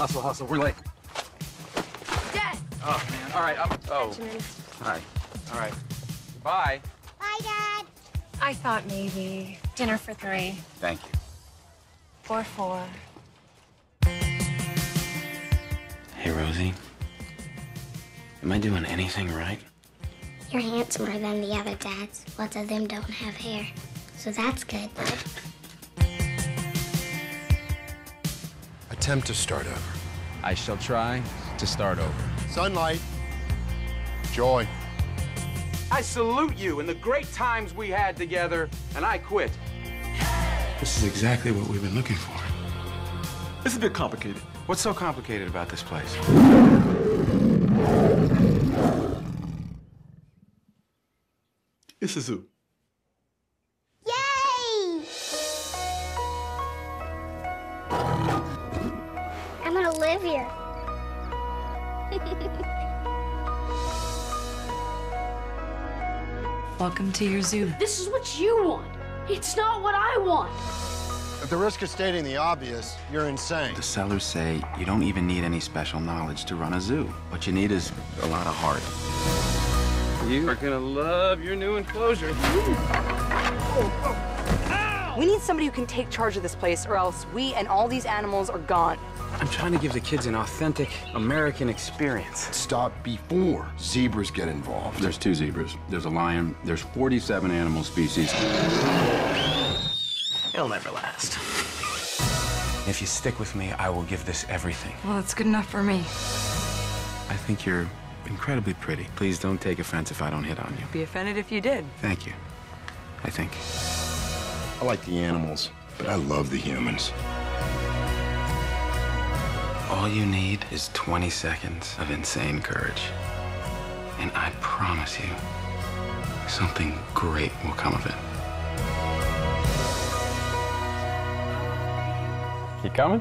Hustle, hustle. We're late. Dad! Oh, man. All right. I'm... Oh. Benjamin. Hi. All right. Bye. Bye, Dad. I thought maybe dinner for three Thank you. or four. Hey, Rosie. Am I doing anything right? You're handsomer than the other dads. Lots of them don't have hair. So that's good, Attempt to start over. I shall try to start over. Sunlight. Joy. I salute you and the great times we had together, and I quit. This is exactly what we've been looking for. This is a bit complicated. What's so complicated about this place? It's a zoo. I'm gonna live here. Welcome to your zoo. This is what you want. It's not what I want. At the risk of stating the obvious, you're insane. The sellers say you don't even need any special knowledge to run a zoo. What you need is a lot of heart. You are gonna love your new enclosure. We need somebody who can take charge of this place, or else we and all these animals are gone. I'm trying to give the kids an authentic American experience. Stop before zebras get involved. There's two zebras. There's a lion. There's 47 animal species. It'll never last. If you stick with me, I will give this everything. Well, that's good enough for me. I think you're incredibly pretty. Please don't take offense if I don't hit on you. Be offended if you did. Thank you. I think. I like the animals, but I love the humans. All you need is 20 seconds of insane courage. And I promise you, something great will come of it. You coming?